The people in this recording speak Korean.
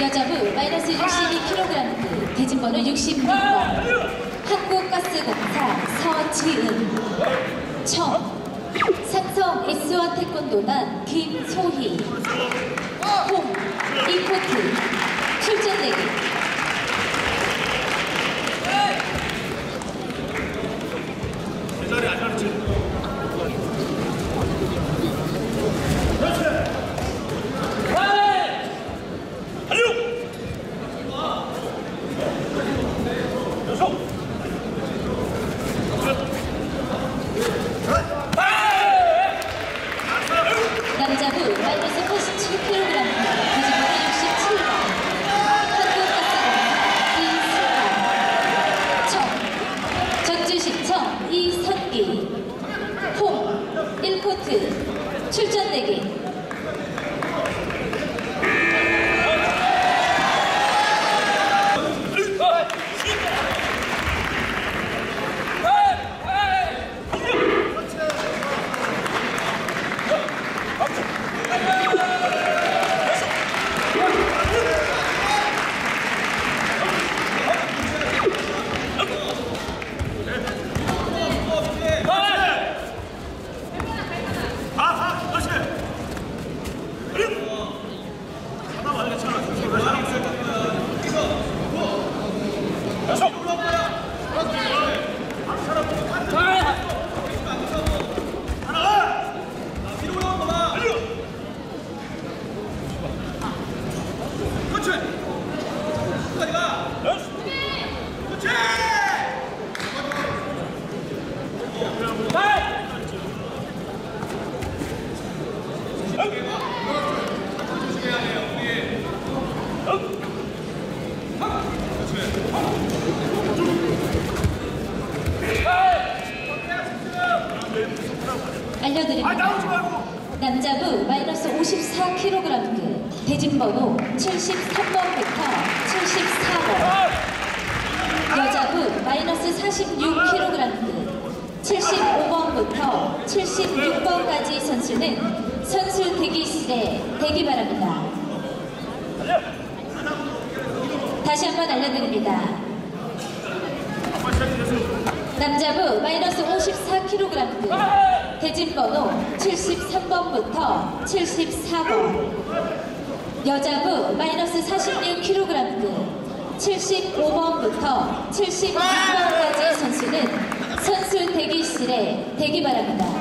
여자부 마이너스 62kg 대진번호 66번 한국가스공사 서지은. 청. 삼성 S1 태권도단 김소희. 홍. 이코트. 출전 대기. 여섯! 하나! 달려! 그렇지! 끝까지 가! 여섯! 그렇지! 아 알려드립니다. 말고! 남자부 마이너스 54kg 대진번호 73번부터 74번 여자부 마이너스 46kg 75번부터 76번까지 선수는 선수 대기실에 대기 바랍니다. 다시 한번 알려드립니다. 남자부 마이너스 54kg 대진번호 73번부터 74번. 여자부 마이너스 46kg 75번부터 76번까지 선수는 선수 대기실에 대기 바랍니다.